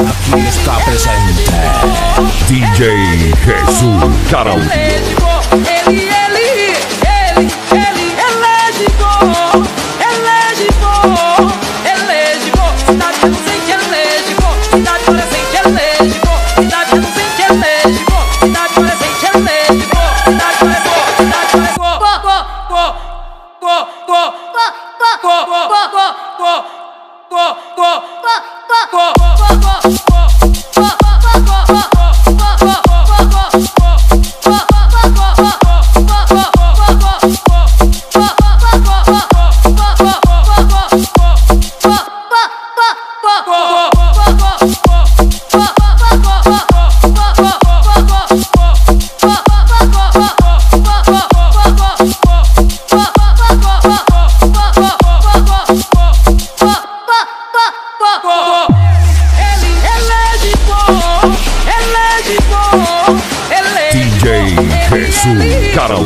Aquí está presente DJ Jesús Carol. Jesus, Carol.